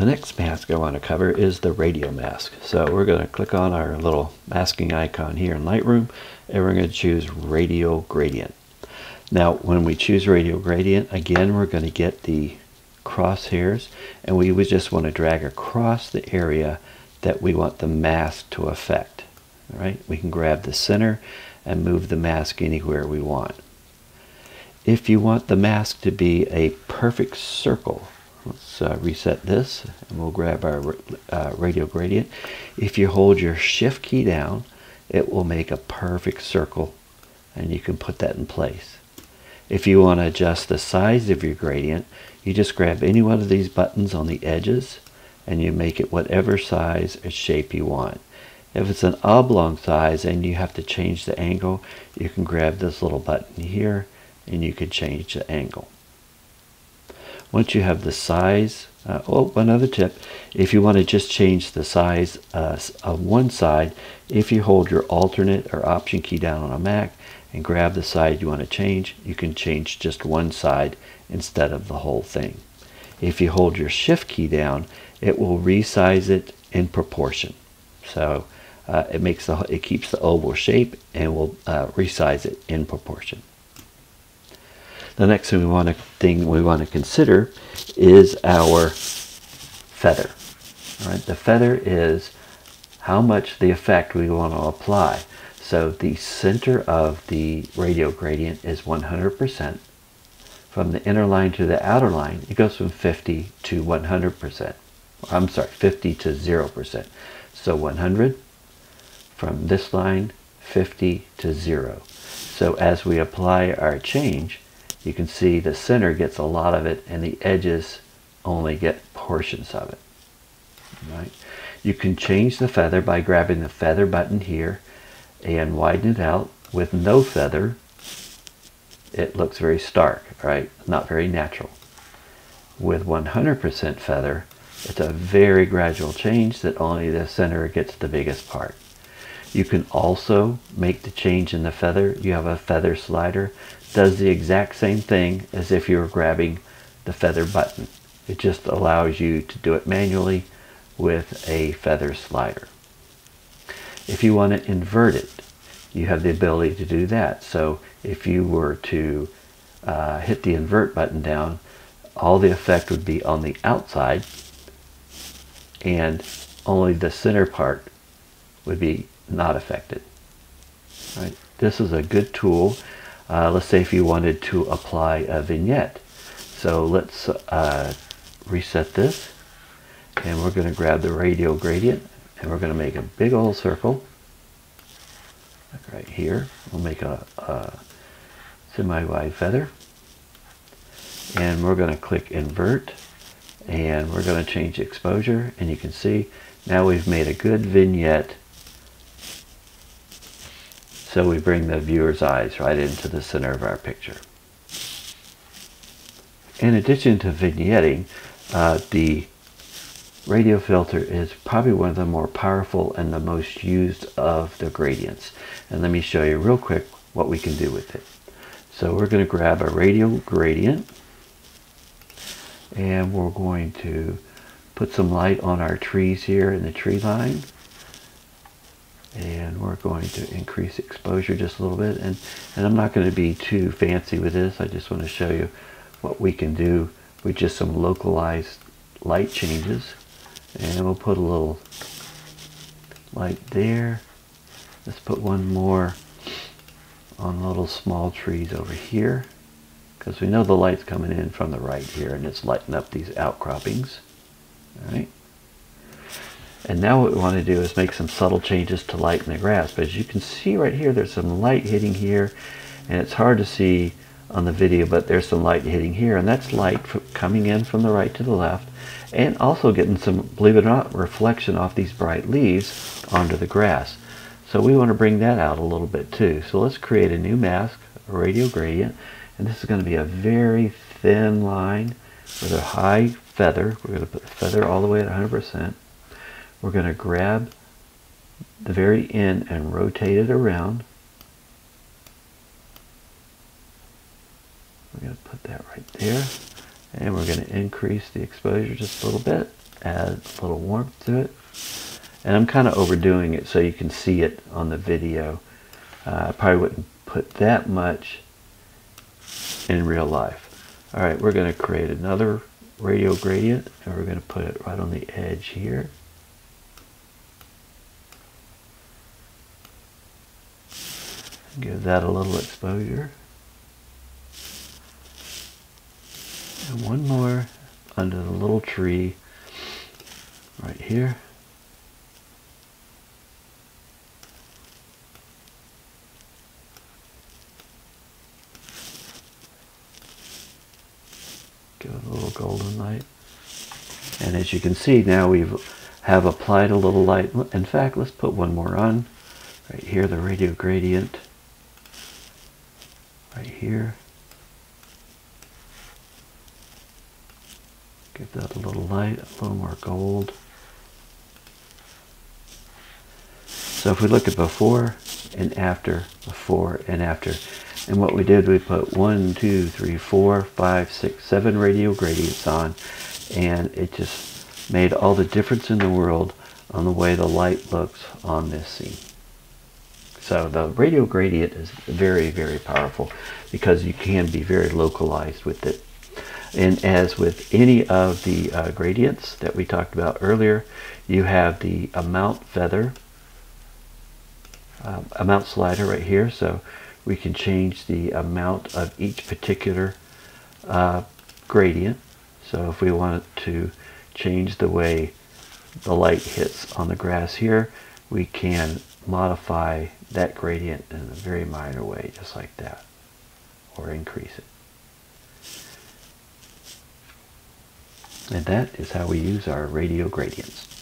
The next mask I want to cover is the radial mask. So we're going to click on our little masking icon here in Lightroom and we're going to choose radial gradient. Now when we choose radial gradient again we're going to get the crosshairs and we would just want to drag across the area that we want the mask to affect. All right, we can grab the center and move the mask anywhere we want. If you want the mask to be a perfect circle, let's uh, reset this and we'll grab our uh, radial gradient. If you hold your shift key down, it will make a perfect circle and you can put that in place. If you want to adjust the size of your gradient, you just grab any one of these buttons on the edges and you make it whatever size or shape you want. If it's an oblong size and you have to change the angle, you can grab this little button here and you can change the angle. Once you have the size, uh, oh, another tip, if you want to just change the size uh, of one side, if you hold your alternate or option key down on a Mac and grab the side you want to change, you can change just one side instead of the whole thing. If you hold your shift key down, it will resize it in proportion. So uh, it makes the it keeps the oval shape and will uh, resize it in proportion. The next thing we want to thing we want to consider is our feather. All right, the feather is how much the effect we want to apply. So the center of the radial gradient is 100%. From the inner line to the outer line, it goes from 50 to 100%. I'm sorry, 50 to 0%. So 100 from this line 50 to 0. So as we apply our change, you can see the center gets a lot of it and the edges only get portions of it. Right? You can change the feather by grabbing the feather button here and widen it out. With no feather, it looks very stark, right? Not very natural. With 100% feather, it's a very gradual change that only the center gets the biggest part. You can also make the change in the feather. You have a feather slider. Does the exact same thing as if you were grabbing the feather button. It just allows you to do it manually with a feather slider. If you want to invert it, you have the ability to do that. So if you were to uh, hit the invert button down, all the effect would be on the outside and only the center part would be not affected. Right? This is a good tool. Uh, let's say if you wanted to apply a vignette. So let's uh, reset this and we're going to grab the radial gradient and we're going to make a big old circle like right here. We'll make a, a semi-wide feather and we're going to click invert and we're going to change exposure and you can see now we've made a good vignette so we bring the viewer's eyes right into the center of our picture. In addition to vignetting, uh, the radial filter is probably one of the more powerful and the most used of the gradients. And let me show you real quick what we can do with it. So we're going to grab a radial gradient and we're going to put some light on our trees here in the tree line we're going to increase exposure just a little bit. And and I'm not going to be too fancy with this. I just want to show you what we can do with just some localized light changes. And we'll put a little light there. Let's put one more on little small trees over here because we know the light's coming in from the right here and it's lighting up these outcroppings. All right and now what we want to do is make some subtle changes to light in the grass. But as you can see right here, there's some light hitting here. And it's hard to see on the video, but there's some light hitting here. And that's light coming in from the right to the left. And also getting some, believe it or not, reflection off these bright leaves onto the grass. So we want to bring that out a little bit too. So let's create a new mask, a radial gradient. And this is going to be a very thin line with a high feather. We're going to put the feather all the way at 100%. We're going to grab the very end and rotate it around. We're going to put that right there. And we're going to increase the exposure just a little bit. add a little warmth to it. And I'm kind of overdoing it so you can see it on the video. Uh, I probably wouldn't put that much in real life. All right, we're going to create another radial gradient and we're going to put it right on the edge here. Give that a little exposure. And one more under the little tree right here. Give it a little golden light. And as you can see now we have have applied a little light. In fact, let's put one more on. Right here, the radial gradient. Right here. Give that a little light, a little more gold. So if we look at before and after, before and after, and what we did, we put one, two, three, four, five, six, seven radial gradients on, and it just made all the difference in the world on the way the light looks on this scene. So the radial gradient is very, very powerful because you can be very localized with it. And as with any of the uh, gradients that we talked about earlier, you have the amount feather, uh, amount slider right here. So we can change the amount of each particular uh, gradient. So if we wanted to change the way the light hits on the grass here, we can modify that gradient in a very minor way, just like that, or increase it. And that is how we use our radial gradients.